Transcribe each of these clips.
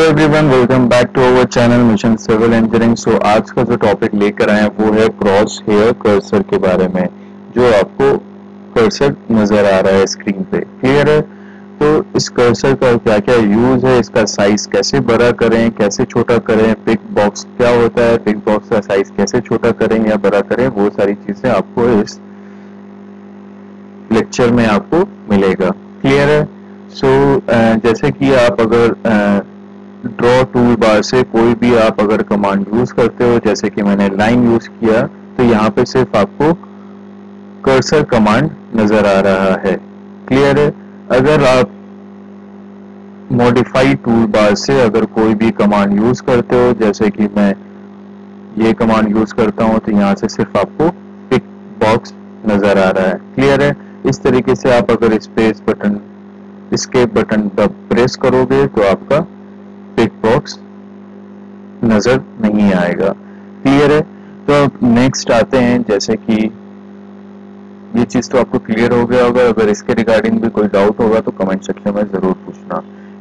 Hello everyone welcome back to our channel mission civil engineering so आज का जो topic लेकर आए हैं वो है क्रॉस हेयर कर्सर के बारे में जो आपको कर्सर नज़र आ रहा है स्क्रीन पे क्लियर है? तो इस कर्सर का क्या क्या यूज़ है इसका साइज़ कैसे बड़ा करें कैसे छोटा करें पिक बॉक्स क्या होता है पिक बॉक्स का साइज़ कैसे छोटा करें या बड़ा करें वो सारी चीज़ें आपको इस लेक्चर में आपको मिलेगा क्लियर है? सो so, uh, जैसे कि आप अगर ड्रॉ टूल बार से कोई भी आप अगर कमांड यूज़ करते हो, जैसे कि मैंने लाइन यूज़ किया तो यहाँ पे सिर्फ़ आपको कर्सर कमांड नज़र आ रहा है। क्लियर है? अगर आप मॉडिफाई टूल बार से अगर कोई भी कमांड यूज़ करते हो, जैसे कि मैं ये कमांड यूज़ करता हूँ तो यहाँ से सिर्फ़ आपको पिक बॉक्स नज़र आ रहा है। क्लियर है? इस तरीके से आप अगर स्पेस बटन स्केप बटन दब प्रेस करोगे तो आपका पिक बॉक्स नज़र नहीं आएगा। क्लियर है? तो नेक्स्ट आते हैं, जैसे कि ये चीज़ तो आपको क्लियर हो गया होगा। अगर इसके रिगार्डिंग भी कोई डाउट होगा तो कमेंट सेक्शन में ज़रूर पूछना।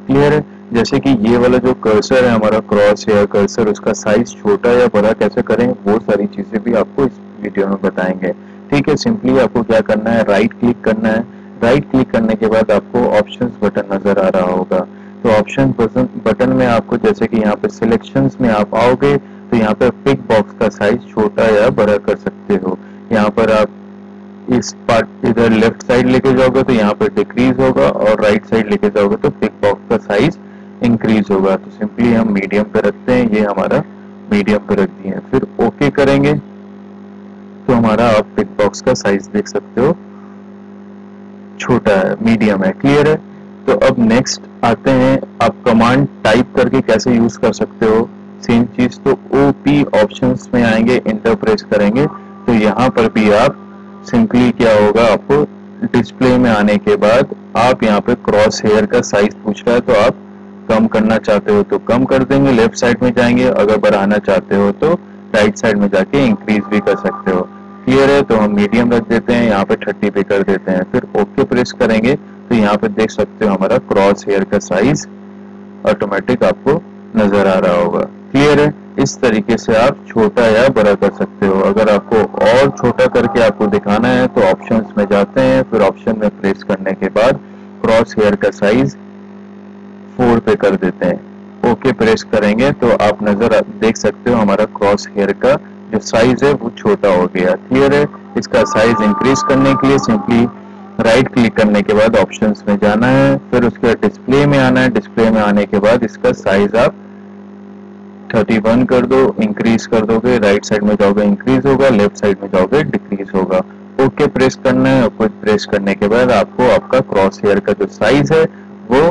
क्लियर है? जैसे कि ये वाला जो कर्सर है, हमारा क्रॉस या कर्सर उसका साइज़ छोटा या बड़ा कैसे करें, वो सारी चीज़ें भी आपको इस वीडियो में बताएँगे। ठीक है? सिंपली आपको क्या करना है? राइट क्लिक करना है। राइट क्लिक करने के बाद आपको ऑप्शंस बटन नज़र आ रहा होगा। ऑप्शन बटन में आपको जैसे कि यहाँ पे सिलेक्शन में आप आओगे तो यहाँ पे पिक बॉक्स का साइज़ छोटा या बड़ा कर सकते हो। यहाँ पर आप इस पार्ट इधर लेफ़्ट साइड लेके जाओगे तो यहाँ पर डिक्रीज होगा और राइट साइड लेके जाओगे तो पिक बॉक्स का साइज़ इंक्रीज होगा। तो सिंपली हम मीडियम पे रखते हैं, ये हमारा मीडियम पे रख दिए फिर ओके करेंगे तो हमारा आप पिक बॉक्स का साइज़ देख सकते हो। छोटा है मीडियम है क्लियर है। तो अब नेक्स्ट आते हैं, आप कमांड टाइप करके कैसे यूज़ कर सकते हो? सेम चीज़ तो ओ पी ऑप्शन में आएँगे इंटर प्रेस करेंगे। तो यहाँ पर भी आप सिंपली क्या होगा, आपको डिस्प्ले में आने के बाद आप यहाँ पे क्रॉस हेयर का साइज़ पूछ रहा है तो आप कम करना चाहते हो तो कम कर देंगे। लेफ़्ट साइड में जाएँगे, अगर बढ़ाना चाहते हो तो राइट साइड में जाके इंक्रीज भी कर सकते हो। क्लियर है? तो हम मीडियम रख देते हैं, यहाँ पे थर्टी पे कर देते हैं। फिर ओके प्रेस करेंगे। तो यहाँ पे देख सकते हो हमारा क्रॉस हेयर का साइज़ ऑटोमेटिक आपको नज़र आ रहा होगा। क्लियर है? इस तरीके से आप छोटा या बड़ा कर सकते हो। अगर आपको और छोटा करके आपको दिखाना है तो ऑप्शंस में जाते हैं। फिर ऑप्शन में प्रेस करने के बाद क्रॉस हेयर का साइज़ फोर पे कर देते हैं। ओके प्रेस करेंगे तो आप नज़र देख सकते हो हमारा क्रॉस हेयर का जो साइज़ है, वो छोटा हो गया। क्लियर है? इसका साइज़ इंक्रीज करने के लिए सिंपली राइट क्लिक करने के बाद ऑप्शंस में जाना है फिर उसके बाद डिस्प्ले में आना है डिस्प्ले में आने के बाद इसका साइज़ आप 31 कर दो इंक्रीज कर दोगे राइट साइड में जाओगे इंक्रीज होगा लेफ़्ट साइड में जाओगे डिक्रीज होगा। ओके okay, प्रेस करना है ओके प्रेस करने के बाद आपको आपका क्रॉस हेयर का जो साइज़ है वो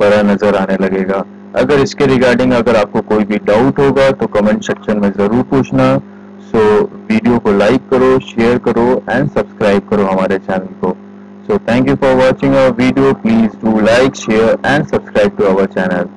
बड़ा नज़र आने लगेगा। अगर इसके रिगार्डिंग अगर आपको कोई भी डाउट होगा तो कमेंट सेक्शन में ज़रूर पूछना। सो so, वीडियो को लाइक करो शेयर करो एंड सब्सक्राइब करो हमारे channel So thank you for watching our video. Please do like, share and subscribe to our channel.